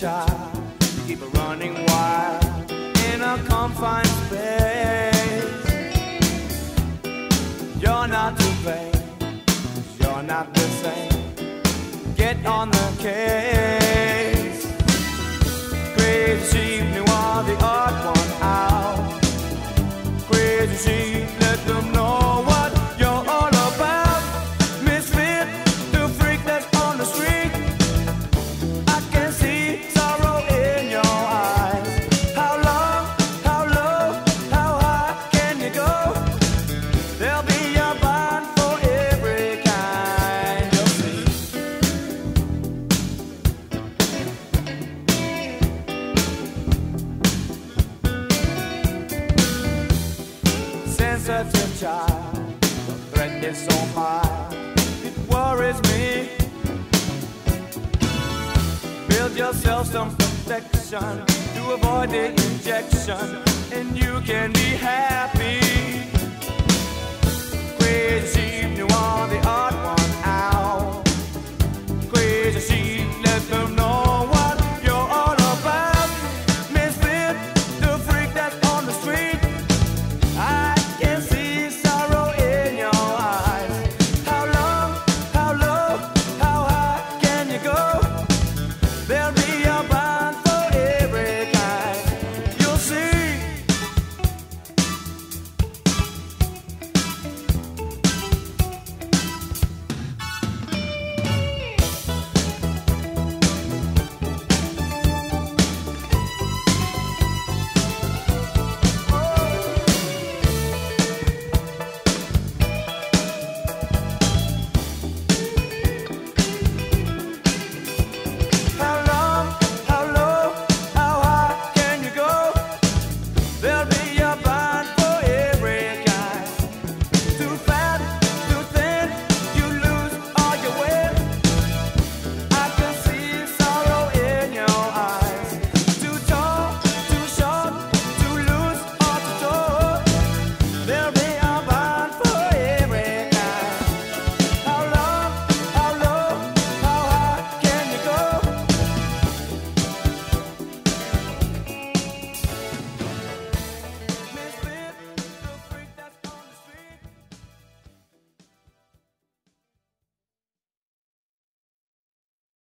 child. Keep running wild in a confined space. You're not to blame, you're not the same. Get on the case. Crazy sheep knew all the odd one out. Crazy sheep such a child, the threat is so high, it worries me. Build yourself some protection to avoid the injection, and you can be happy.